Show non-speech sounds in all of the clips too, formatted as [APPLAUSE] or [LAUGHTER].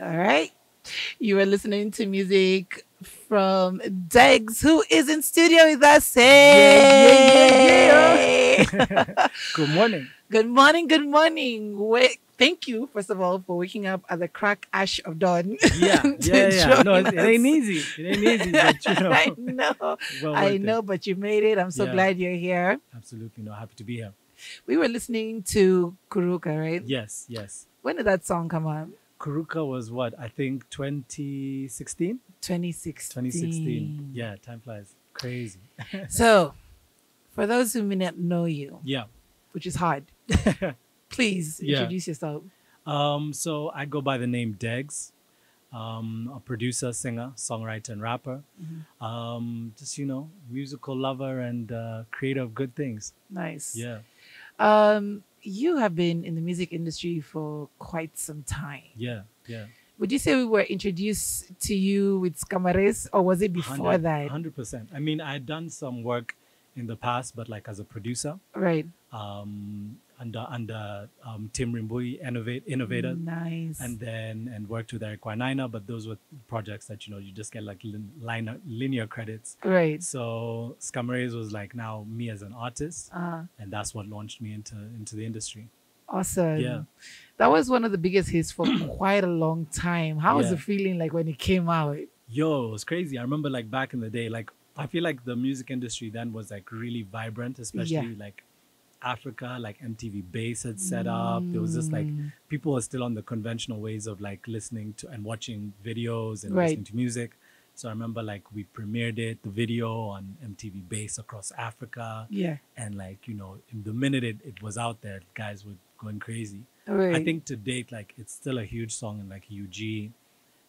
All right. You are listening to music from Ndegz, who is in studio with us. Hey! Yeah, yeah, yeah, [LAUGHS] Good morning. Good morning. Good morning. Wait, thank you, first of all, for waking up at the crack ash of dawn. Yeah, yeah, yeah. [LAUGHS] No, it, it ain't easy. It ain't easy, but you [LAUGHS] know, I know. well I worth it. know, but you made it. I'm so glad you're here. Absolutely, no, happy to be here. We were listening to Kuruka, right? Yes, yes. When did that song come out? Kuruka was what? I think 2016? 2016. 2016. Yeah, time flies. Crazy. [LAUGHS] So, for those who may not know you, Yeah. which is hard, [LAUGHS] please Yeah. introduce yourself. Um, so I go by the name Ndegz. Um, a producer, singer, songwriter, and rapper. Mm-hmm. Um, just you know, musical lover and uh, creator of good things. Nice. Yeah, Um, you have been in the music industry for quite some time. yeah, yeah. Would you say we were introduced to you with Scamares, or was it before that? Hundred percent. I mean, I had done some work in the past, but like as a producer, Right. um, under under um, Tim Rimbui, Innovate Innovator, Nice. and then and worked with Eric Wainaina. But those were projects that you know you just get like lin- line, linear credits. right. So Scamares was like now me as an artist, Uh, and that's what launched me into into the industry. awesome. Yeah. That was one of the biggest hits for [CLEARS THROAT] quite a long time. How was Yeah. the feeling like when it came out? Yo, it was crazy. I remember like back in the day, like I feel like the music industry then was like really vibrant, especially like Africa, like MTV Base had set up. There was just like Mm. people were still on the conventional ways of like listening to and watching videos and Right. listening to music. So I remember like we premiered it, the video on MTV Base across Africa. Yeah. And like, you know, in the minute it, it was out there, guys were going crazy. Right. I think to date, like it's still a huge song in like UG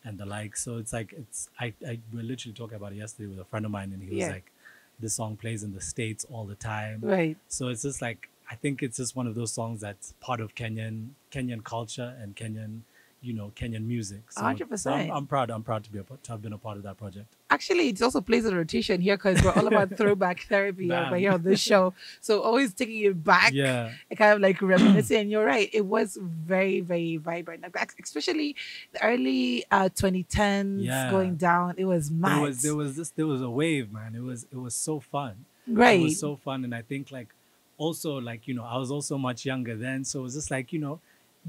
and the like. So it's like it's I, I we were literally talking about it yesterday with a friend of mine and he was Yeah. like, This song plays in the States all the time. Right. So it's just like I think it's just one of those songs that's part of Kenyan Kenyan culture and Kenyan, you know, Kenyan music. So, so 100%. I'm, I'm proud. I'm proud to be a, to have been a part of that project. Actually, it also plays a rotation here because we're all about [LAUGHS] throwback therapy over here on this show. So always taking it back. Yeah, and kind of like reminiscing. And you're right, it was very, very vibrant. Like, especially the early uh, 2010s Yeah. going down. It was mad. there was there was this there was a wave, man. It was it was so fun. right. It was so fun, and I think like also like you know I was also much younger then, so it was just like you know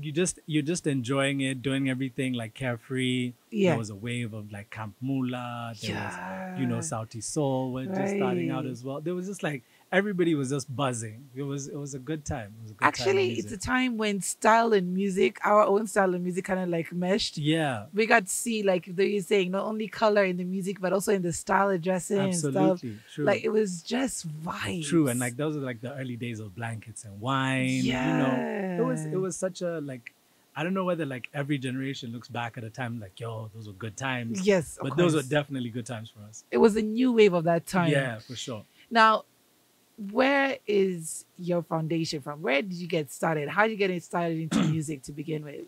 you just you're just enjoying it, doing everything like carefree. Yeah. There was a wave of like Camp Mula. There was you know Yeah. Sauti Sol was just starting out as well. There was just like everybody was just buzzing. It was it was a good time. It was a good time Actually, it's a time when style and music, our own style and music, kind of like meshed. yeah, We got to see, like you're saying, not only color in the music, but also in the style of dressing and stuff. absolutely true. Like it was just vibes. True, and like those are like the early days of blankets and wine. Yeah. You know, it was it was such a like I don't know whether like every generation looks back at a time like yo those were good times. yes, but those were definitely good times for us. it was a new wave of that time. Yeah, for sure. Now, where is your foundation from? Where did you get started? How did you get started into [CLEARS THROAT] music to begin with?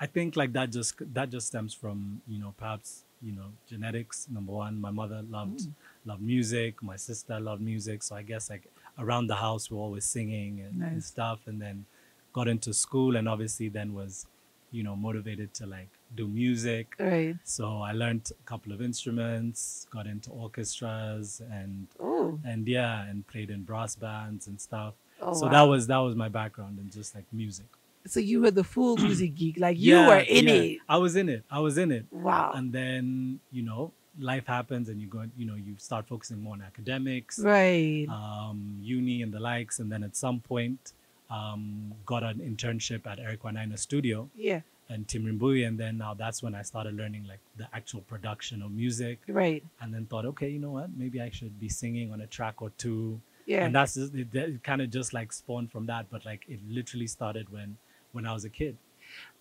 I think like that just that just stems from you know perhaps you know genetics. Number one, my mother loved Mm. loved music. My sister loved music, so I guess like around the house we're always singing and, and stuff. And then got into school, and obviously then was you know motivated to like do music. Right. So I learned a couple of instruments, got into orchestras, and Oh, and yeah, and played in brass bands and stuff. oh so wow. that was that was my background in just like music. so you were the full [CLEARS THROAT] music geek. Like you Yeah, were in yeah. it. I was in it. I was in it. Wow. And then you know life happens, and you go, you know, you start focusing more on academics, right. um, uni and the likes, and then at some point. Um, got an internship at Eric Wainaina Studio yeah. and Tim Rimbui, and then now that's when I started learning like the actual production of music. Right. and then thought, okay, you know what? Maybe I should be singing on a track or two. Yeah. And that's just, it, it kind of just like spawned from that. But like it literally started when when I was a kid.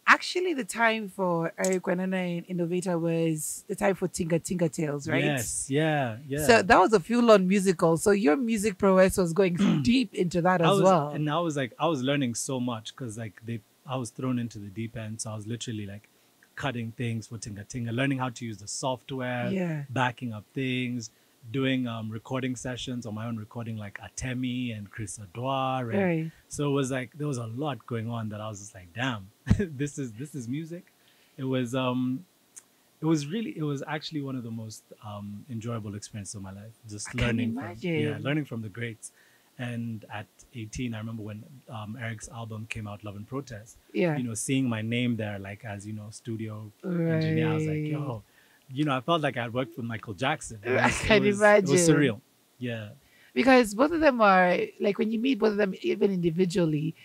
Actually, the time for Eric Wainaina and Innovator was the time for Tinga Tinga Tales, right? Yes. Yeah. Yeah. So that was a full-on musical. So your music prowess was going [CLEARS THROAT] deep into that as was, well. And I was like, I was learning so much because like they, I was thrown into the deep end. So I was literally like cutting things for Tinga Tinga, learning how to use the software, Yeah. backing up things, doing um, recording sessions on my own recording like Atemi and Chris Adwar and Right. So it was like there was a lot going on that I was just like, damn, [LAUGHS] this is this is music. it was um it was really it was actually one of the most um enjoyable experiences of my life. Just I learning from yeah learning from the greats. And at 18 i remember when um eric's album came out love and protest Yeah. you know seeing my name there like as you know studio engineer i was like yo you know i felt like i'd worked with michael jackson It I was- it can was- it was surreal. Yeah. Because both of them are like when you meet both of them even individually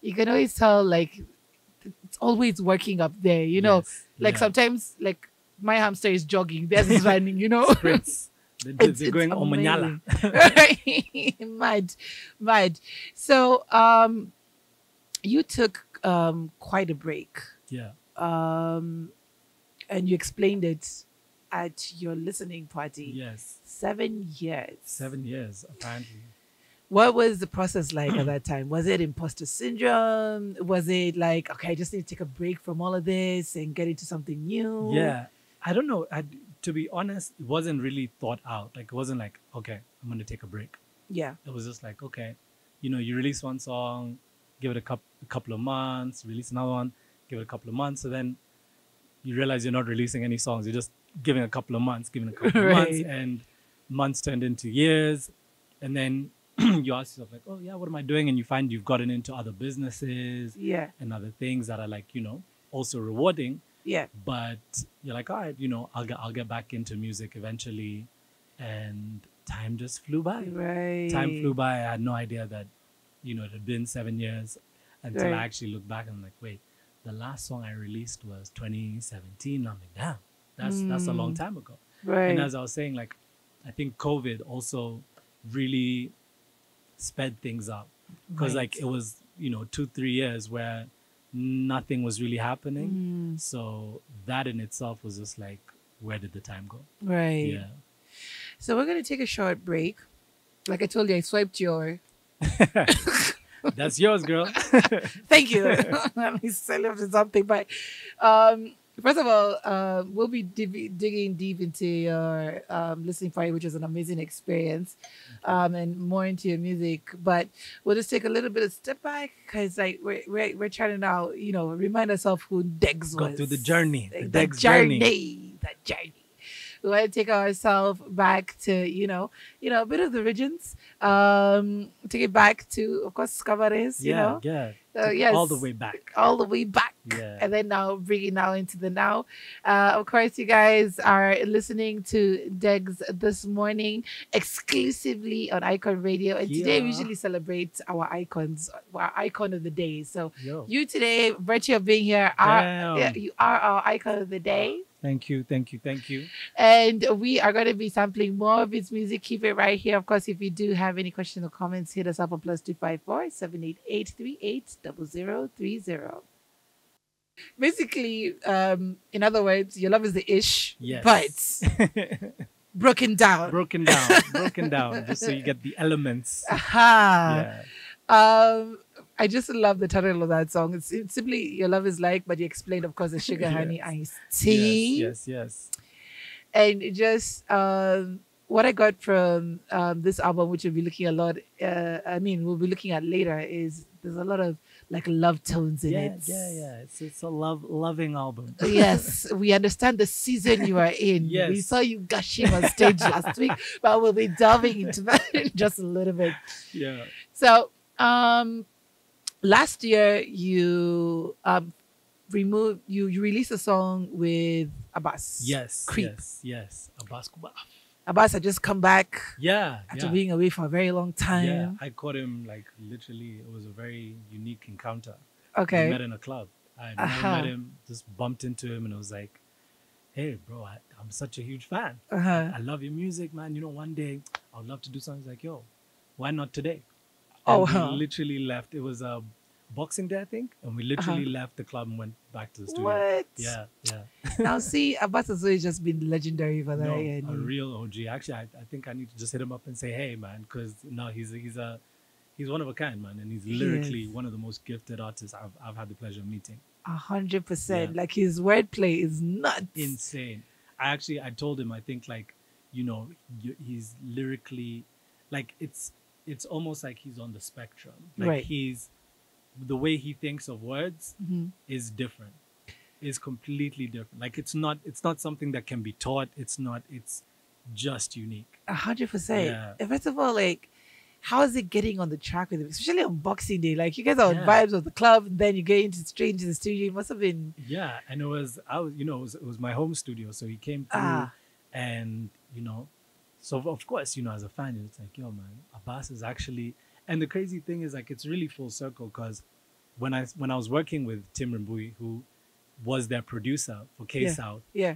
you can always tell like it's always working up there you know? Yes, like yeah. sometimes like my hamster is jogging theirs is running you know? [LAUGHS] Sprints. [LAUGHS] They're, It's- they're going amazing. [LAUGHS] mad mad. So um you took um quite a break. Yeah. Um and you explained it at your listening party. Yes. Seven years. Seven years apparently What was the process like at [CLEARS THROAT] that time? Was it imposter syndrome? Was it like, okay, I just need to take a break from all of this and get into something new? Yeah, I don't know. I, to be honest, it wasn't really thought out. Like it wasn't like, okay, I'm gonna take a break. Yeah. It was just like, okay, you know, you release one song, give it a couple a couple of months, release another one, give it a couple of months, so then you realize you're not releasing any songs. You're just giving a couple of months, giving a couple of [LAUGHS] months, and months turned into years, and then [CLEARS THROAT] you ask yourself like, oh yeah, what am I doing? And you find you've gotten into other businesses Yeah. and other things that are like, you know, also rewarding Yeah. but you're like, all right, you know, I'll get I'll get back into music eventually, and time just flew by. Right. Time flew by. I had no idea that, you know, it had been seven years until Right. I actually looked back and I'm like, wait, the last song I released was 2017. I'm like, damn, that's that's a long Mm. time ago. Right. And as I was saying, like, I think COVID also really sped things up because like it was you know two three years where nothing was really happening. Mm, So that in itself was just like, where did the time go? right. Yeah. So we're gonna take a short break. Like I told you, I swiped your. [LAUGHS] That's yours, girl. [LAUGHS] Thank you. [LAUGHS] Let me lifted something, but um, first of all, uh, we'll be div- digging deep into your um, listening party, which was an amazing experience, um, and more into your music. But we'll just take a little bit of step back because, like, we're, we're we're trying to now, you know, remind ourselves who Ndegz Go through the journey, the Like, Ndegz journey, journey. the journey. We want to take ourselves back to, you know, you know, a bit of the origins. Um, take it back to, of course, cabarets, you yeah, know, yeah. Yes. All the way back. all the way back. Yeah. And then now bring it now into the now. Uh, of course, you guys are listening to Ndegz this morning exclusively on Icon Radio. And today we usually celebrate our icons, our icon of the day. So Yo. you today, virtue of being here, are yeah, you are our icon of the day. Thank you, thank you, thank you. And we are going to be sampling more of his music. Keep it right here. Of course, if you do have any questions or comments, hit us up on plus 254 788 0030. Basically, um, in other words, your love is the ish, Yes. but [LAUGHS] broken down. broken down, broken [LAUGHS] down, just so you get the elements. Aha. Yeah. Um, I just love the title of that song. It's, it's simply Your Love is Like, but you explained, of course, the sugar honey iced tea. Yes, yes, yes. and just um what I got from um, this album, which we'll be looking a lot, uh, I mean, we'll be looking at later, is there's a lot of like love tones in Yeah, it. yeah, yeah. It's it's a love loving album. [LAUGHS] yes, we understand the season you are in. Yes. We saw you gushing on stage last week, but we'll be delving into that [LAUGHS] in just a little bit. Yeah. So, um, last year you um removed you you released a song with Abbas. Yes. Creep. Yes. Yes. Abbas Kubaff. Abbas had just come back Yeah. after yeah. being away for a very long time. Yeah. I caught him like literally. It was a very unique encounter. Okay. We met in a club. I Aha. met him. Just bumped into him, and it was like, "Hey, bro, I, I'm such a huge fan. Uh-huh. I love your music, man. You know, one day I would love to do something." He's like, "Yo, why not today?" Oh, And we huh. literally left. It was a Boxing Day, I think, and we uh-huh. literally left the club and went back to the studio. What? Yeah, yeah. [LAUGHS] now see, Abbas has always just been legendary for that. No, and a real OG. Actually, I, I think I need to just hit him up and say, "Hey, man," because no, he's he's a he's one of a kind, man, and he's He lyrically one of the most gifted artists I've I've had the pleasure of meeting. a hundred percent. Like his wordplay is nuts. Insane. I actually I told him I think like you know he's lyrically like it's it's almost like he's on the spectrum. Like Right. he's the way he thinks of words Mhm. is different. is completely different. Like it's not it's not something that can be taught. It's not it's just unique. A hundred percent. First of all, like, how is it getting on the track with him, especially on Boxing Day? Like, you guys are on Yeah. vibes of the club, and then you get into straight into the studio. It must have been Yeah, and it was I was you know it was, it was my home studio, so he came through, Ah. and you know, so of course you know as a fan it's like yo man, Abbas is actually, and the crazy thing is like it's really full circle because when I when I was working with Tim Rimbui, who was their producer for K Yeah. South, yeah,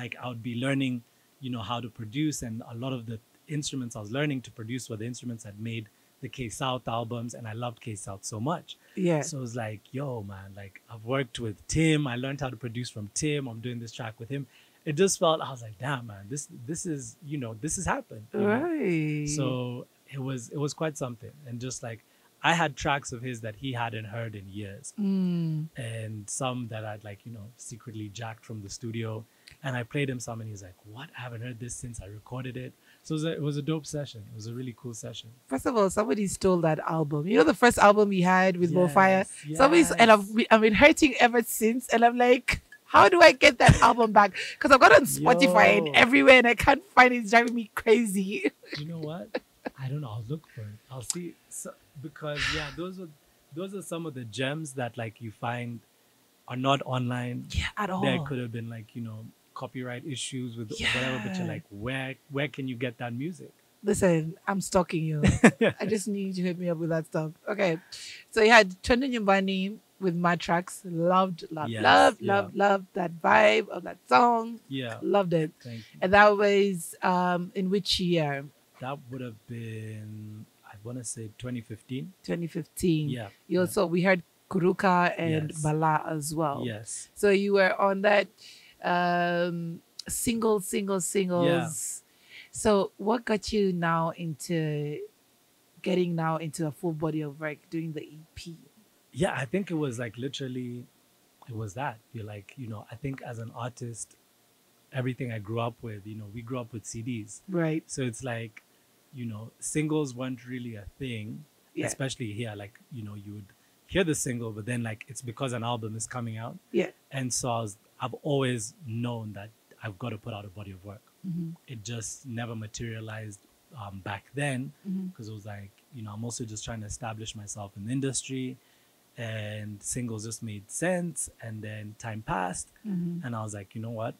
like I would be learning, you know, how to produce, and a lot of the instruments I was learning to produce were the instruments that made the K South albums, and I loved K South so much. yeah. So it was like, yo, man, like I've worked with Tim. I learned how to produce from Tim. I'm doing this track with him. It just felt I was like, damn, man, this this is you know this has happened. you know? Right. So it was it was quite something, and just like I had tracks of his that he hadn't heard in years, Mm. and some that I'd like you know secretly jacked from the studio, and I played him some, and he's like, what? I haven't heard this since I recorded it. So it was a, it was a dope session. It was a really cool session. First of all, somebody stole that album. You know the first album he had with Mo Fire. Yes, Somebody's and I've I've been hurting ever since, and I'm like, how do I get that album back? Because I've got it on Spotify and everywhere, and I can't find it. It's driving me crazy. you know what? I don't know. I'll look for it. I'll see so, because yeah, those are those are some of the gems that like you find are not online. yeah, at all. There could have been like you know copyright issues with whatever, but you're like, where where can you get that music? Listen, I'm stalking you. [LAUGHS] I just need you to hit me up with that stuff. Okay. So you had Chanda Nyumbani with my tracks. Loved, loved, Yes, loved, yeah. loved, loved that vibe of that song. Yeah, Loved it. thank you. And that was um in which year? That would have been I want to say 2015. 2015. Yeah. You also we heard Kuruka and Yes. Bala as well. Yes. So you were on that um single, single, singles. Yeah. So what got you now into getting now into a full body of work, doing the EP? Yeah, I think it was like literally, it was that. You're like, you know, I think as an artist, everything I grew up with, you know, we grew up with CDs. Right. So it's like, you know, singles weren't really a thing, Yeah. especially here. Like, you know, you would hear the single, but then like it's because an album is coming out. Yeah. And so I was, I've always known that I've got to put out a body of work. Mhm. It just never materialized um, back then because it was like, you know, I'm also just trying to establish myself in the industry and singles just made sense. And then time passed Mhm. and I was like, you know what?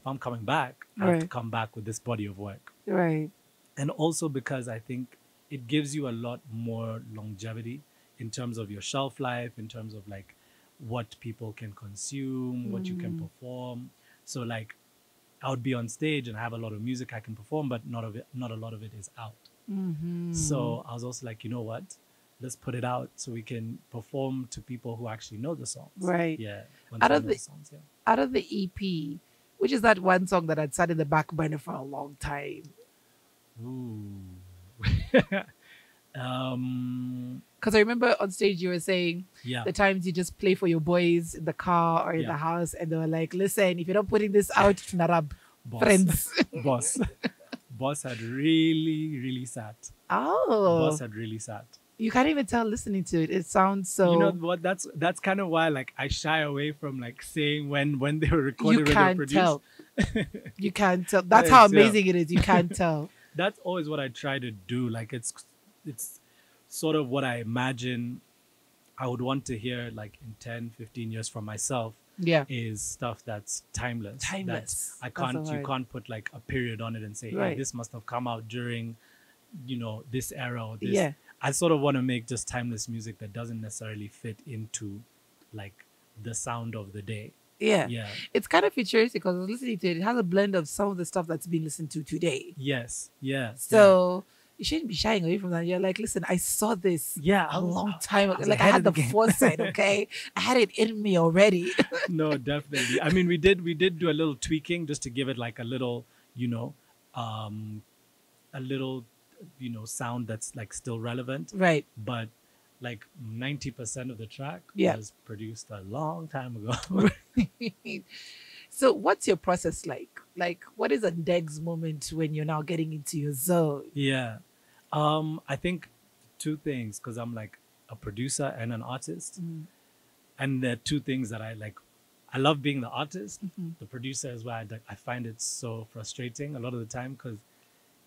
If I'm coming back, I have to come back with this body of work Right. and also because I think it gives you a lot more longevity in terms of your shelf life, in terms of like what people can consume, what you can Mm. perform. So like I would be on stage and I have a lot of music I can perform, but not of it, not a lot of it is out. Mhm. So I was also like, you know what? Let's put it out so we can perform to people who actually know the songs. Right. Yeah. Out of the- the songs, yeah. out of the EP, which is that one song that I'd sat in the back burner for a long time. Ooh. [LAUGHS] um. Because I remember on stage you were saying Yeah. the times you just play for your boys in the car or in Yeah. the house, and they were like, "Listen, if you're not putting this out, Narab, Boss. friends." [LAUGHS] boss boss had really really sat oh, boss had really sat you can't even tell listening to it. It sounds so. you know what that's that's kind of why like i shy away from like saying when when they were recorded when they were can't produced tell. [LAUGHS] you can't tell. That's how Yes, yeah. amazing it is. You can't [LAUGHS] tell. that's always what i try to do like it's it's sort of what i imagine i would want to hear like in 10 15 years from myself Yeah. is stuff that's timeless Timeless. that's, i can't you can't put like a period on it and say hey, this must have come out during you know this era or this Yeah. I sort of want to make just timeless music that doesn't necessarily fit into like the sound of the day. Yeah. Yeah. It's kind of futuristic because I was listening to it. It has a blend of some of the stuff that's been listened to today. Yes. Yeah. So you shouldn't be shying away from that. You're like, listen, I saw this yeah, a was- long time ago. Like I had the foresight, [LAUGHS] okay? I had it in me already. [LAUGHS] no, definitely. I mean, we did we did do a little tweaking just to give it like a little, you know, um, a little, you know, sound that's like still relevant. right. But like ninety percent of the track Yeah. was produced a long time ago. [LAUGHS] [LAUGHS] so what's your process like? Like what is a Ndegz moment when you're now getting into your zone? Yeah. Um, I think two things because I'm like a producer and an artist. Mm. And there are two things that I like I love being the artist. Mhm. The producer is where I, I find it so frustrating a lot of the time because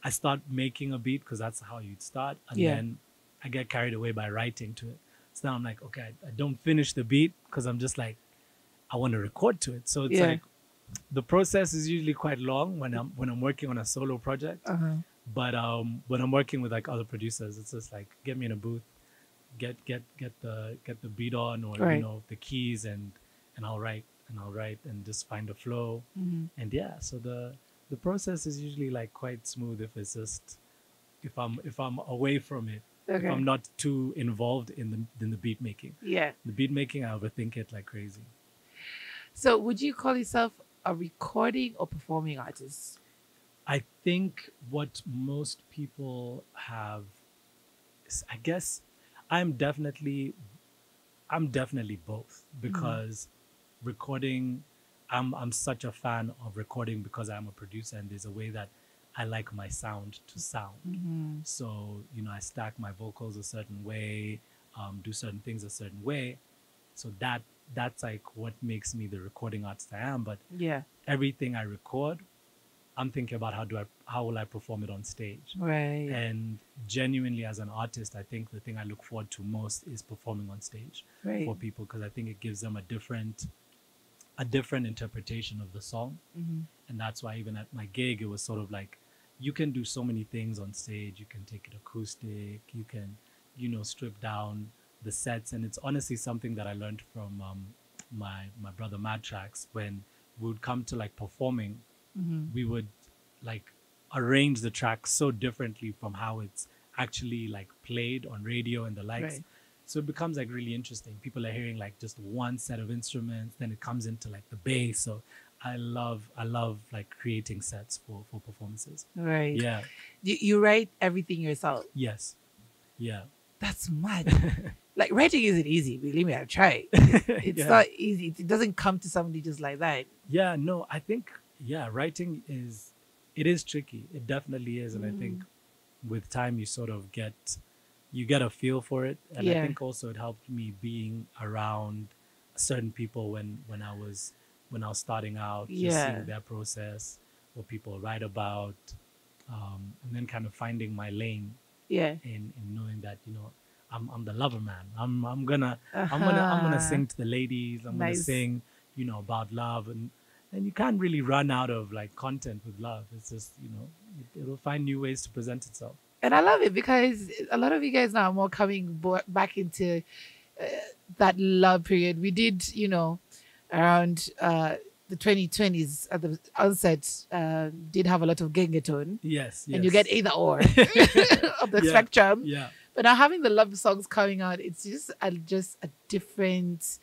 I start making a beat because that's how you'd start, and Yeah. then I get carried away by writing to it. So now I'm like, okay, I, I don't finish the beat because I'm just like, I want to record to it. So it's Yeah. like the process is usually quite long when I'm when I'm working on a solo project. Uh-huh. But um, when I'm working with like other producers, it's just like get me in a booth, get get get the get the beat on or Right. you know the keys and and I'll write and I'll write and just find a flow Mhm. and yeah. So the the process is usually like quite smooth if it's just if I'm if I'm away from it, Okay. if I'm not too involved in the in the beat making. yeah. The beat making, I overthink it like crazy. So, would you call yourself a recording or performing artist? I think what most people have, I guess, I'm definitely, I'm definitely both mm-hmm. because recording, I'm I'm such a fan of recording because I'm a producer and there's a way that I like my sound to sound. Mm-hmm. So you know, I stack my vocals a certain way, um, do certain things a certain way. So that that's like what makes me the recording artist I am. But Yeah. everything I record, I'm thinking about how do I how will I perform it on stage. Right. And genuinely, as an artist, I think the thing I look forward to most is performing on stage right. for people because I think it gives them a different a different interpretation of the song. Mhm. And that's why even at my gig, it was sort of like you can do so many things on stage. You can take it acoustic. You can, you know, strip down the sets. And it's honestly something that I learned from um, my my brother Mad Tracks when we would come to like performing Mhm. we would like arrange the track so differently from how it's actually like played on radio and the likes. Right. So it becomes like really interesting. People are hearing like just one set of instruments, then it comes into like the bass. So I love I love like creating sets for for performances. Right. Yeah. You, you write everything yourself. Yes. Yeah. That's mad. [LAUGHS] like writing isn't easy. Believe me, I've tried. [LAUGHS] It's Yeah. not easy. It doesn't come to somebody just like that. Yeah, no, I think yeah, writing is it is tricky. It definitely is, and I think Mm. with time you sort of get you get a feel for it, and Yeah. I think also it helped me being around certain people when when I was when I was starting out, just Yeah. seeing their process, what people write about, um, and then kind of finding my lane Yeah. in in knowing that you know. I'm, I'm the lover man. I'm I'm gonna I'm gonna I'm gonna Uh-huh. sing to the ladies. I'm gonna sing, you know, about love, and and you can't really run out of like content with love. It's just you know, it, it'll find new ways to present itself. And I love it because a lot of you guys now are more coming bo- back into uh, that love period. We did, you know, around uh, the 2020s at the onset, uh, did have a lot of gengetone. Yes, yes. And you get either or [LAUGHS] [LAUGHS] of the Yeah. spectrum. yeah, But now having the love songs coming out, it's just a, just a different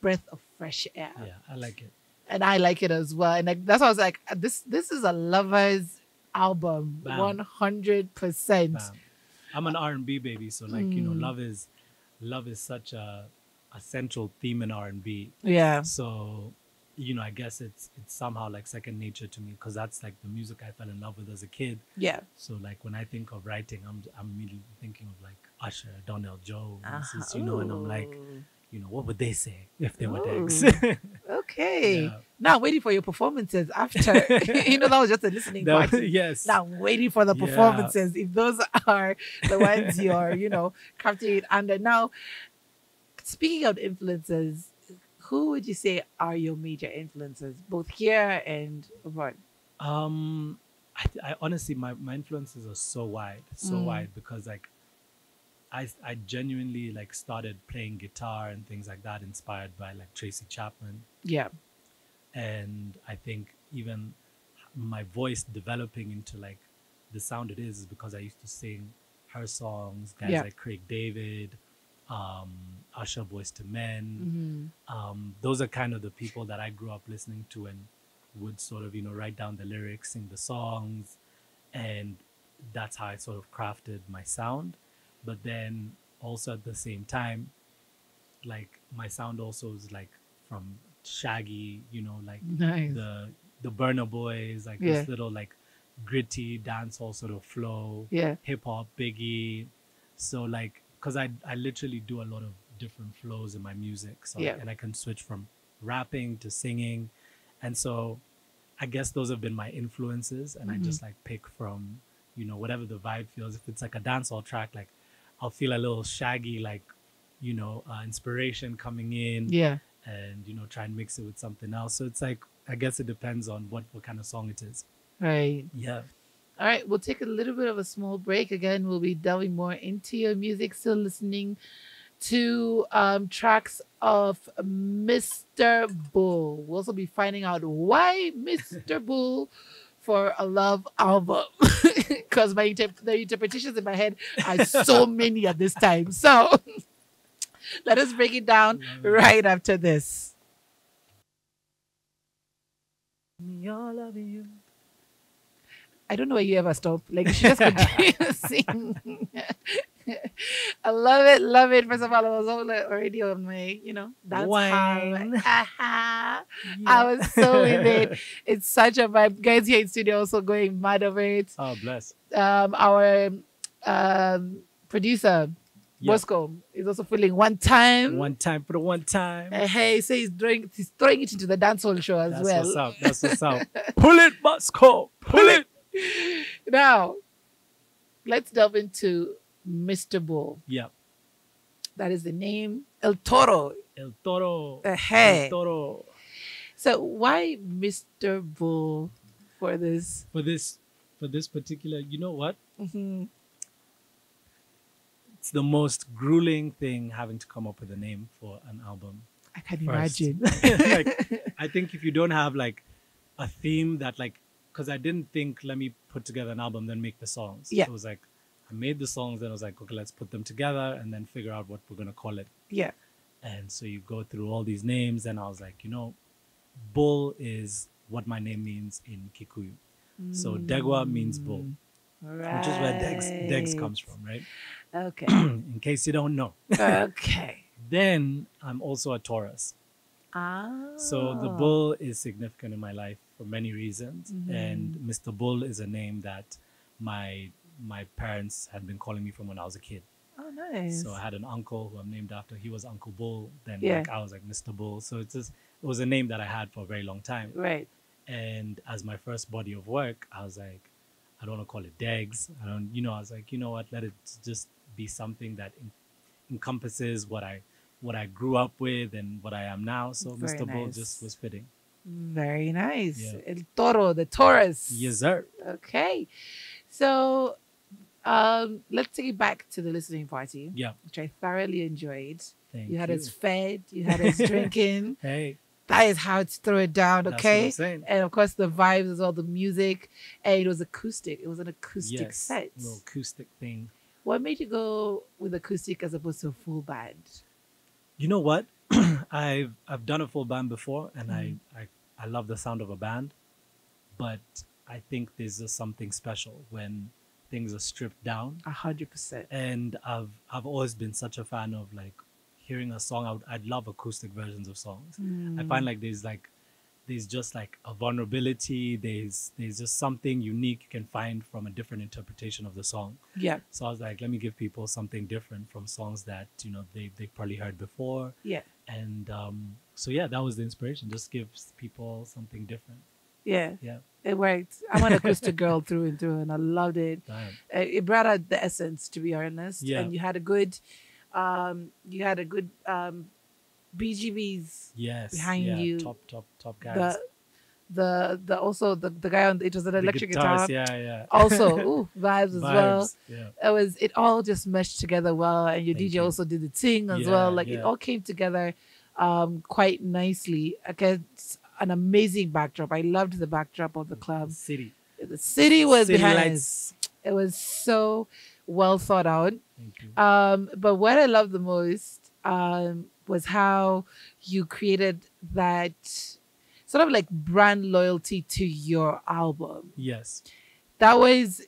breath of fresh air. yeah. I like it. and I like it as well. And that's why I was like, this this is a lovers album, one hundred percent. I'm an R and B baby, so like you know, Mm. love is love is such a a central theme in R and B. Yeah, So you know, I guess it's it's somehow like second nature to me because that's like the music I fell in love with as a kid. yeah. So like when I think of writing, I'm I'm immediately thinking of like Usher, Donell Jones, you know, and I'm like, you know, what would they say if they were Ndegz? Okay. [LAUGHS] Yeah. Now I'm waiting for your performances after. [LAUGHS] [LAUGHS] you know, that was just a listening That- party. yes. Now I'm waiting for the Yeah. performances. If those are the ones you're, you know, crafting it under. Now, speaking of influences, who would you say are your major influences, both here and abroad? Um, I, I honestly, my, my influences are so wide, so Mm. wide because like, I I genuinely like started playing guitar and things like that, inspired by like Tracy Chapman, Yeah. and I think even my voice developing into like the sound it is is because I used to sing her songs, guys Yeah. like Craig David, um, Usher, Boyz II Men. Mhm. um, those are kind of the people that I grew up listening to and would sort of, you know, write down the lyrics, sing the songs, and that's how I sort of crafted my sound. But then also at the same time, like my sound also is like from Shaggy, you know, like Nice. the the Burna Boys, like Yeah. this little like gritty dancehall sort of flow yeah. hip hop, Biggie. So like, cause I I literally do a lot of different flows in my music. So Yeah. and I can switch from rapping to singing, and so I guess those have been my influences, and I Mhm. just like pick from you know whatever the vibe feels. If it's like a dancehall track, like I'll feel a little shaggy, like you know uh, inspiration coming in, Yeah. and you know try and mix it with something else. So it's like I guess it depends on what what kind of song it is. Right. Yeah. All right, we'll take a little bit of a small break. Again, we'll be delving more into your music, still listening to um, tracks of Mr. Bull. We'll also be finding out why Mr. [LAUGHS] Bull for a love album. [LAUGHS] Because my inter- the interpretations in my head are so [LAUGHS] many at this time. So [LAUGHS] let us break it down right after this. Me all loving you. I don't know where you ever stop. Like she just continues to sing. [LAUGHS] I love it, love it. First of all, I was already on my, you know, that's Wine. I [LAUGHS] was so with it. [LAUGHS] It's such a vibe. Guys here in studio also going mad over it. Oh, bless. Um, our um producer Yeah. Bosco is also feeling one time. One time for the one time. Uh, hey, say he's throwing he's throwing it into the dancehall show as well. That's well. what's up. That's what's up. Pull it, Bosco. Pull it. Now, let's delve into Mr. Bull. Yeah. That is the name. El Toro. El Toro. Hey. El Toro. So why Mr. Bull for this? For this, for this particular, you know what? Mhm. It's the most grueling thing having to come up with a name for an album. I can First. imagine. [LAUGHS] like, [LAUGHS] I think if you don't have like a theme that like, because I didn't think let me put together an album then make the songs. Yeah. It was like I made the songs, then I was like, okay, let's put them together and then figure out what we're gonna call it. yeah. And so you go through all these names, and I was like, you know, bull is what my name means in Kikuyu. So Degwa means bull, Right. which is where Ndegz, Ndegz comes from, right? Okay. [CLEARS THROAT] in case you don't know. okay. [LAUGHS] Then I'm also a Taurus. Ah. So the bull is significant in my life for many reasons, Mhm. and Mr. Bull is a name that my my parents had been calling me from when I was a kid. Oh, nice. So I had an uncle who I'm named after. He was Uncle Bull. Then Yeah. like I was like Mr. Bull. So it's just it was a name that I had for a very long time. right. And as my first body of work, I was like, I don't want to call it Ndegz. I don't, you know, I was like, you know what, let it just be something that en- encompasses what I what I grew up with and what I am now. So Very Mr. Bull just was fitting. Very nice. Yeah. El Toro, the Taurus. Yes, sir. Okay. So um, let's take it back to the listening party, Yeah. which I thoroughly enjoyed. Thank you had you. us fed, you had us [LAUGHS] drinking. Hey, That is how to throw it down, that's okay? And of course, the vibes as well, the music, and it was acoustic. It was an acoustic Yes, set. little acoustic thing. What made you go with acoustic as opposed to a full band? You know what? [CLEARS THROAT] I've I've done a full band before, and Mhm. I, I I love the sound of a band, but I think there's just something special when things are stripped down. A hundred percent. And I've I've always been such a fan of like hearing a song. I would, I'd love acoustic versions of songs. I Mm. find like there's like there's just like a vulnerability. There's there's just something unique you can find from a different interpretation of the song. Yeah, So I was like, let me give people something different from songs that you know they they probably heard before. yeah, And um, so yeah, that was the inspiration. Just gives people something different. Yeah. Yeah. It worked. I'm an acoustic girl through and through, and I loved it. Uh, it brought out the essence, to be honest. Yeah. And you had a good, um, you had a good um, BGVs. Yes. Behind yeah, you, Top top top guys. The, the, the also the, the guy on it was an electric guitar. Yeah, yeah. Also, [LAUGHS] ooh, vibes as well. Vibes, Yeah. It was it all just meshed together well, and your Thank DJ you. also did the thing as Yeah, well. Like it all came together um quite nicely against an amazing backdrop. I loved the backdrop of the club. City. The city was City behind lights. us. It was so well thought out. Thank you. Um, but what I loved the most um, was how you created that sort of like brand loyalty to your album. Yes. That was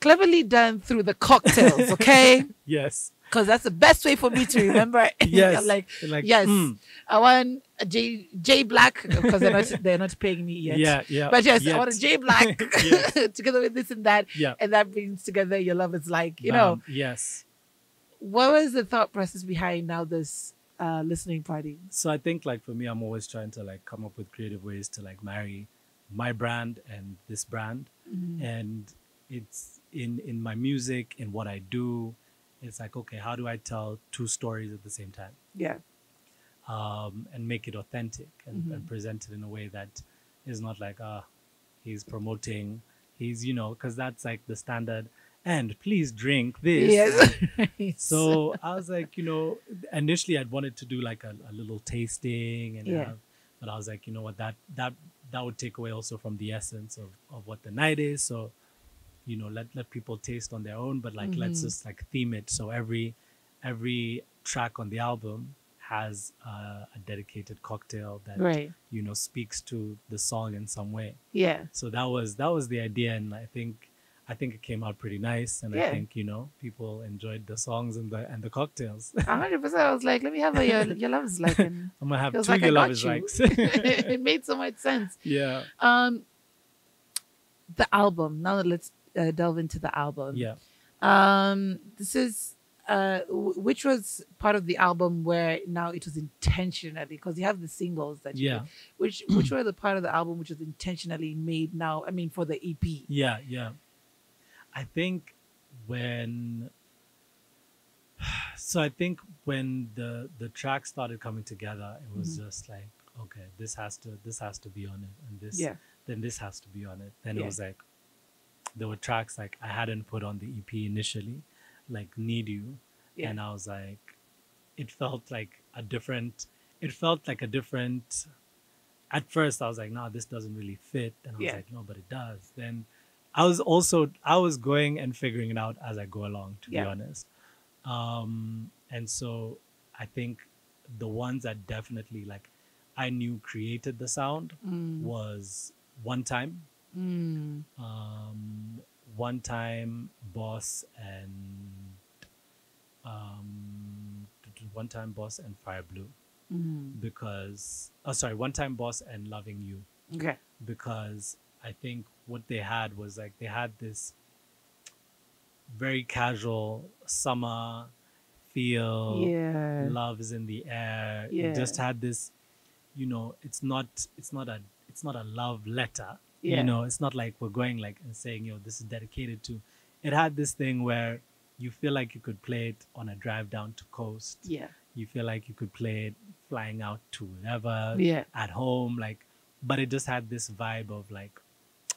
cleverly done through the cocktails, [LAUGHS] okay? Yes. Because that's the best way for me to remember. [LAUGHS] Yes. Like, Like yes, mm, I want J J Black because they're not [LAUGHS] they're not paying me yet. Yeah. Yeah. But yes, I yet. want a J Black [LAUGHS] [LAUGHS] together with this and that, Yeah. and that brings together your love. is like you know, Yes. what was the thought process behind now this uh, listening party? So I think like for me, I'm always trying to like come up with creative ways to like marry my brand and this brand, Mm-hmm. and it's in in my music in what I do. It's like okay, how do I tell two stories at the same time? Yeah. Um, and make it authentic and, and Mhm. present it in a way that is not like ah he's promoting he's you know because that's like the standard and please drink this Yes. [LAUGHS] [LAUGHS] so i was like you know initially i'd wanted to do like a, a little tasting and Yeah. have, but i was like you know what that that that would take away also from the essence of, of what the night is so you know let let people taste on their own but like let's Mhm. just like theme it so every every track on the album has uh, a dedicated cocktail that right. you know speaks to the song in some way Yeah. so that was that was the idea and i think i think it came out pretty nice and Yeah. i think you know people enjoyed the songs and the and the cocktails A hundred percent. I was like, let me have a your, your love is like, and [LAUGHS] i'm gonna have two like your got love is likes [LAUGHS] it [LAUGHS] made so much sense. yeah Um, the album. Now that let's uh, delve into the album. yeah Um, this is uh, which was part of the album where now it was intentionally because you have the singles that you yeah did. which [CLEARS THROAT] which were the part of the album which was intentionally made now. I mean, for the EP. yeah yeah i think when [SIGHS] so i think when the the track started coming together it was Mhm. just like okay this has to this has to be on it and this Yeah. then this has to be on it then Yeah. it was like there were tracks like i hadn't put on the ep initially like need you Yeah. and i was like it felt like a different it felt like a different at first i was like no this doesn't really fit and i was Yeah. like no but it does then i was also i was going and figuring it out as i go along to Yeah. be honest um and so i think the ones that definitely like i knew created the sound Mm. was one time Mm. um one time boss and um one time boss and fire blue Mm. because oh sorry one time boss and loving you Okay. because i think what they had was like they had this very casual summer feel Yeah. love is in the air Yeah. it just had this you know it's not it's not a it's not a love letter Yeah. you know it's not like we're going like and saying yo this is dedicated to it had this thing where you feel like you could play it on a drive down to coast Yeah. you feel like you could play it flying out to wherever Yeah. at home like but it just had this vibe of like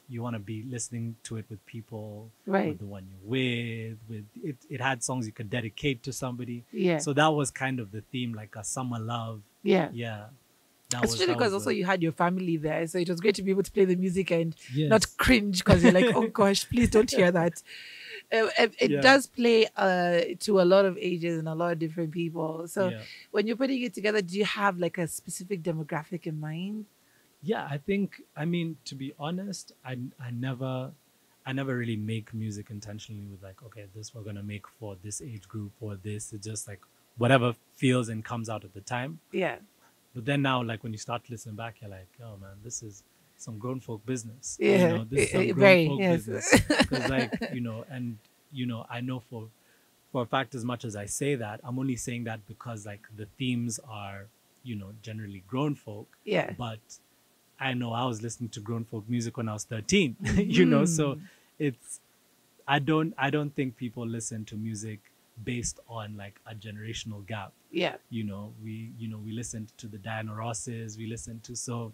you want to be listening to it with people Right. with the one you're with with it it had songs you could dedicate to somebody Yeah. so that was kind of the theme like a summer love yeah. yeah that Especially that because was also you had your family there, so it was great to be able to play the music and yes. not cringe because you're like, [LAUGHS] oh gosh, please don't hear that. Uh, it it Yeah. does play uh, to a lot of ages and a lot of different people. So yeah. when you're putting it together, do you have like a specific demographic in mind? yeah i think i mean to be honest i i never i never really make music intentionally with like okay this we're gonna make for this age group or this it's just like whatever feels and comes out at the time Yeah. But then now like when you start listening back you're like oh man this is some grown folk business Yeah, you know this is some eh, eh, grown very, folk yes. business [LAUGHS] because like you know and you know i know for for a fact as much as i say that i'm only saying that because like the themes are you know generally grown folk Yeah. but I know I was listening to grown folk music when I was 13, [LAUGHS] you know, so Mm. it's I don't I don't think people listen to music based on like a generational gap. Yeah. You know, we you know, we listened to the Diana Rosses, we listened to so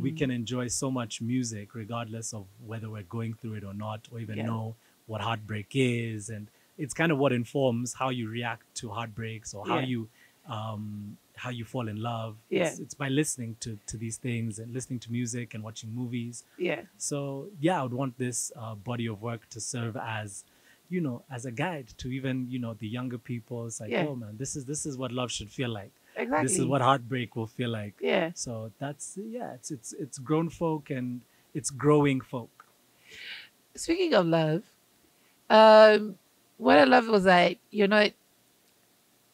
we Mhm. can enjoy so much music regardless of whether we're going through it or not, or even Yeah. know what heartbreak is. And it's kind of what informs how you react to heartbreaks or how Yeah. you um how you fall in love. Yeah. It's, it's by listening to to these things and listening to music and watching movies. Yeah. So yeah, I would want this uh, body of work to serve as, you know, as a guide to even you know the younger people. It's like, Yeah. oh man, this is this is what love should feel like. Exactly. This is what heartbreak will feel like. Yeah. So that's yeah, it's it's it's grown folk and it's growing folk. Speaking of love, um, what I love was that you're not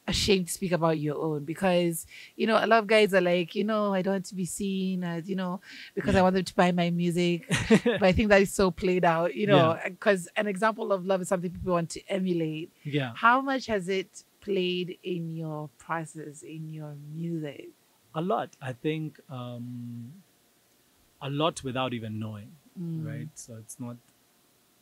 ashamed to speak about your own because you know a lot of guys are like you know I don't want to be seen as you know because I want them to buy my music [LAUGHS] but I think that is so played out you know because an example of love is something people want to emulate Yeah. how much has it played in your process, in your music? A lot. I think um, a lot without even knowing, Mm. right? So it's not,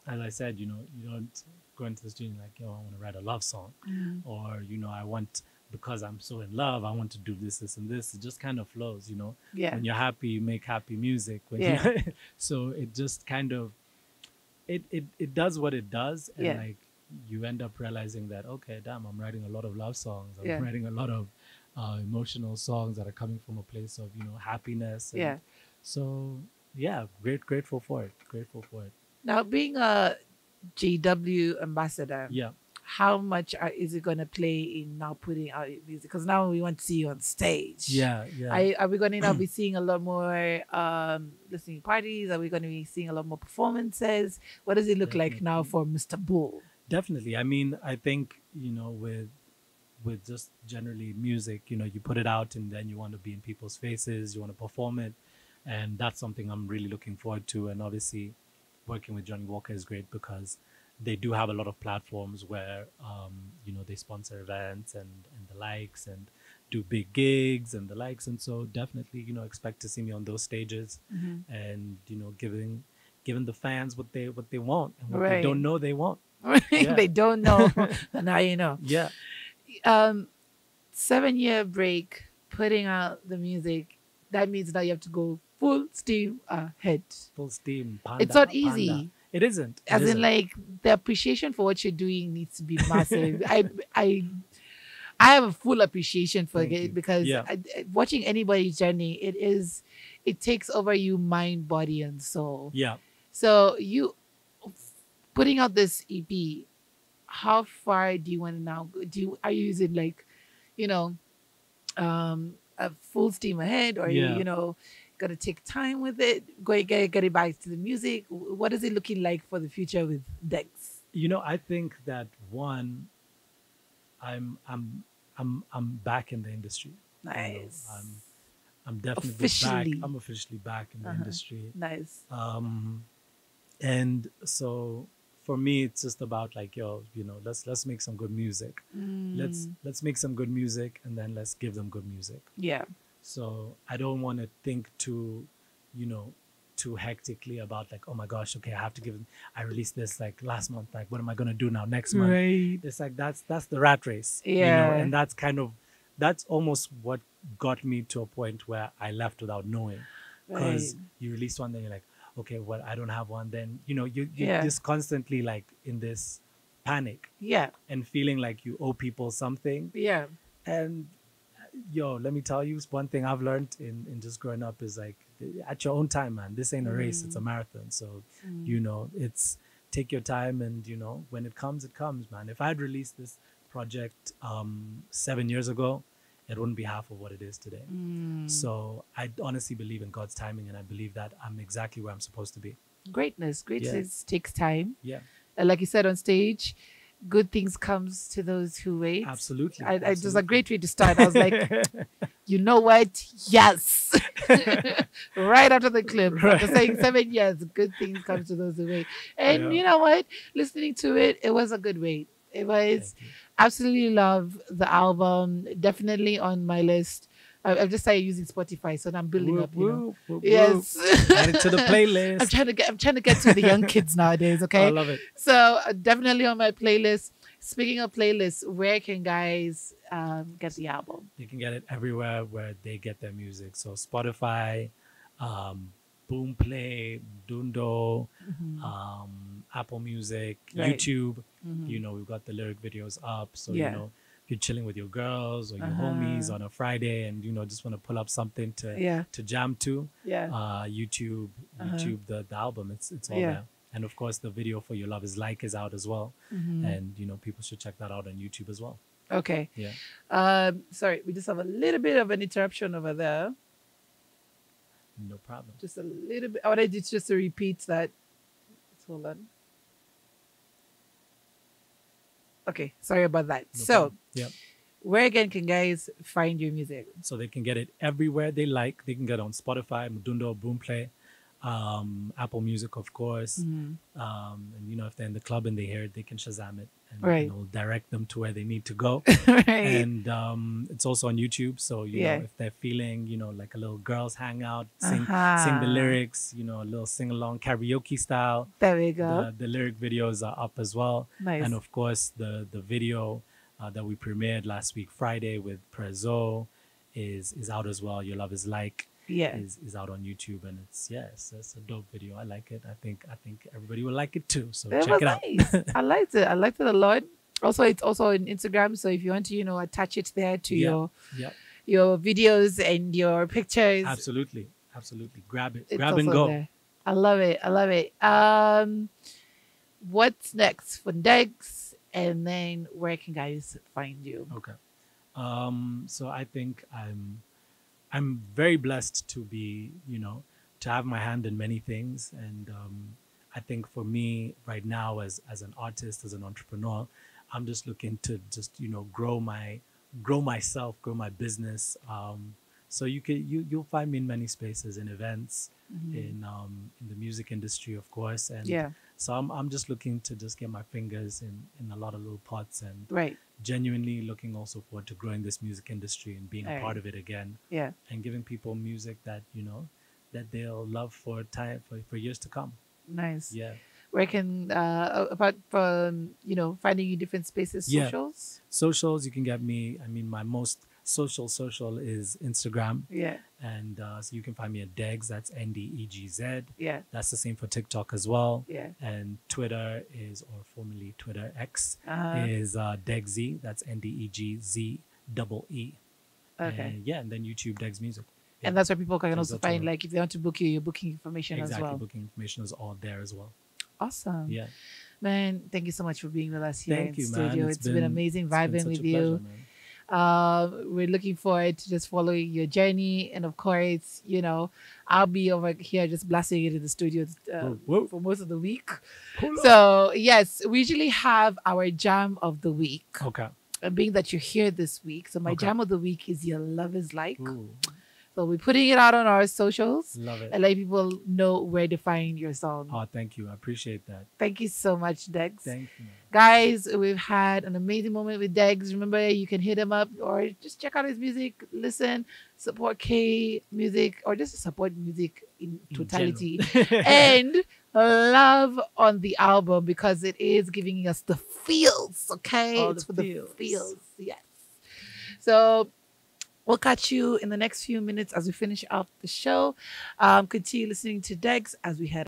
as I said, you know, you don't go into the studio like, yo, I want to write a love song, Mm. or you know, I want because I'm so in love, I want to do this, this, and this. It just kind of flows, you know. Yeah. When you're happy, you make happy music. When Yeah. [LAUGHS] so it just kind of, it it it does what it does, and Yeah. like you end up realizing that okay, damn, I'm writing a lot of love songs. I'm Yeah. writing a lot of uh, emotional songs that are coming from a place of you know happiness. Yeah. So yeah, great, grateful for it. Grateful for it. Now, being a JW ambassador, Yeah. how much are, is it going to play in now putting out music? Because now we want to see you on stage. Yeah. Yeah. Are, are we going to now be [CLEARS THROAT] seeing a lot more um, listening parties? Are we going to be seeing a lot more performances? What does it look like now for Mr. Bull? definitely i mean i think you know with with just generally music you know you put it out and then you want to be in people's faces you want to perform it and that's something i'm really looking forward to and obviously working with Johnnie Walker is great because they do have a lot of platforms where um, you know they sponsor events and and the likes and do big gigs and the likes and so definitely you know expect to see me on those stages and you know giving giving the fans what they what they want and what they don't know they want [LAUGHS] Yeah. they don't know. [LAUGHS] [LAUGHS] now you know. yeah Um, seven year break, putting out the music. That means now you have to go full steam ahead. full steam. Panda, It's not panda. easy. It isn't. It As in, isn't. like the appreciation for what you're doing needs to be massive. I, I, I have a full appreciation for Thank it you. because Yeah. I- watching anybody's journey, it is, it takes over you, mind, body, and soul. yeah. So you putting out this EP, how far do you want to now? Do you are you using like, you know, um, a full steam ahead, or Yeah. you you know, gonna take time with it? Go get get it back to the music. What is it looking like for the future with Dex? You know, I think that one, I'm I'm I'm I'm back in the industry. You know, Nice, I'm I'm definitely Officially. back. I'm officially back in the Uh-huh. industry. nice. Um, and so for me, it's just about like, yo, you know, let's let's make some good music. Let's Mm, let's make some good music, and then let's give them good music. yeah, So I don't want to think too, you know, too hectically about like, oh my gosh, okay, I have to give. I released this like last month. Like, what am I gonna do now next month? right. It's like that's that's the rat race. You Yeah. know, and that's kind of that's almost what got me to a point where I left without knowing. Because Right. you release one, then you're like, okay, well, I don't have one. Then you know, you you're Yeah. just constantly like in this panic Yeah, and feeling like you owe people something. yeah, And yo, let me tell you, one thing I've learned in, in just growing up is like at your own time, man. This ain't a race, it's a marathon. So, Mm. you know, it's take your time and you know, when it comes, it comes, man. If I had released this project um seven years ago, it wouldn't be half of what it is today. Mm. So I honestly believe in God's timing and I believe that I'm exactly where I'm supposed to be. greatness. Greatness takes time. Yeah. Uh, like you said on stage, good things comes to those who wait. Absolutely. I, I, it was a great way to start. I was like, [LAUGHS] you know what? Yes. [LAUGHS] right after the clip. After saying seven years, good things come to those who wait. And Yeah. you know what? Listening to it, it was a good wait. It was absolutely love the album. Definitely on my list. I, I've just started using Spotify, so I'm building Whoop, up. You know. whoop, whoop. Yes. Add it to the [LAUGHS] playlist. I'm trying to get. I'm trying to get to the young kids nowadays. [LAUGHS] Okay. I love it. So uh, definitely on my playlist. Speaking of playlists, where can guys um, get the album? You can get it everywhere where they get their music. So Spotify, um, Boomplay, Mdundo, um, Apple Music, Right. YouTube. Mhm. You know, we've got the lyric videos up. So Yeah. you know, you're chilling with your girls or your Uh-huh. homies on a Friday, and you know, just want to pull up something to Yeah, to jam to, yeah. uh, YouTube, Uh-huh. YouTube, the the album. It's it's all Yeah. there. And of course, the video for Your Love Is Like is out as well. Mhm. And you know, people should check that out on YouTube as well. Okay. Yeah. Um, sorry, we just have a little bit of an interruption over there. No problem. Just a little bit. I wanted just to repeat that. Hold on. Okay, sorry about that. No so. Yep. where again can guys find your music? so they can get it everywhere they like. They can get it on Spotify, Mdundo, Boomplay, um, Apple Music, of course. Mhm. Um, and you know, if they're in the club and they hear it, they can Shazam it, and Right. it'll direct them to where they need to go. [LAUGHS] right. and um, it's also on YouTube. So you Yeah. know, if they're feeling, you know, like a little girls hangout, sing sing Uh-huh. the lyrics, you know, a little sing along karaoke style. there we go. The, the lyric videos are up as well, nice. and of course the the video uh, that we premiered last week Friday with Prezzo is is out as well. Your love is like yeah. is, is out on YouTube, and it's yes, it's a dope video. I like it. I think I think everybody will like it too. So It check it out. nice. [LAUGHS] I liked it. I liked it a lot. Also, it's also on Instagram. So if you want to, you know, attach it there to Yeah. your Yep, your videos and your pictures, absolutely, absolutely. Grab it, it's grab and go. there. I love it. I love it. Um, what's next for Dex? And then where can guys find you? Okay. Um, so I think I'm I'm very blessed to be, you know, to have my hand in many things. And um, I think for me right now as as an artist, as an entrepreneur, I'm just looking to just, you know, grow my grow myself, grow my business. Um, so you can you you'll find me in many spaces, in events, Mhm. in um in the music industry, of course. And Yeah, so I'm I'm just looking to just get my fingers in in a lot of little pots and right. genuinely looking also forward to growing this music industry and being a part of it again Yeah, and giving people music that you know that they'll love for time for, for years to come nice. yeah Where can uh apart from you know finding you different spaces, Yeah. socials? socials you can get me i mean my most social social is instagram Yeah, and uh, so you can find me at degs that's n-d-e-g-z yeah, that's the same for tiktok as well yeah. and twitter is or formerly twitter x Uh, is uh degz that's n-d-e-g-z double e okay. and yeah and then youtube degs music Yeah. And that's where people can also find, like, if they want to book you, your booking information exactly as well. booking information is all there as well Awesome. yeah Man, thank you so much for being with us here Thank in you, studio. man. it's been, amazing it's been vibing such with a you. pleasure, Um, we're looking forward to just following your journey. And of course, you know, I'll be over here just blasting it in the studio uh, whoa. for most of the week. So, yes, we usually have our jam of the week. okay. And being that you're here this week, so my Okay. jam of the week is Your Love is Like. Ooh, So we're putting it out on our socials love it. and let people know where to find your song. Oh, thank you. I appreciate that. Thank you so much, Dex. Thank you. Guys, we've had an amazing moment with Degs. Remember, you can hit him up or just check out his music, listen, support K music, or just support music in In totality. [LAUGHS] [LAUGHS] and love on the album because it is giving us the feels, okay? All it's the for feels. the feels, yes. So we'll catch you in the next few minutes as we finish off the show. Um, continue listening to Degs as we head